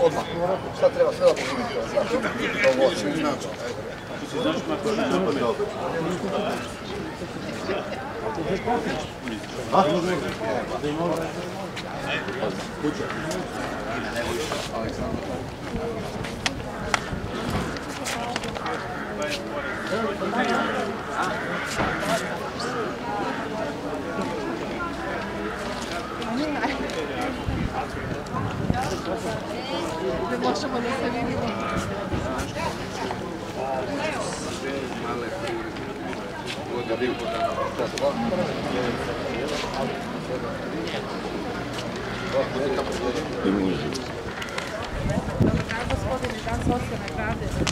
Odmah. Šta treba? Sve da pogledati. Ovo Ne možemo da se vidimo. Dobar dan, gospodine. Dan socijalne pravde